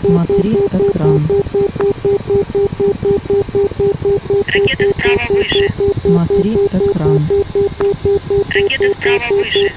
Смотри экран. Ракета справа выше. Смотри экран. Ракета справа выше.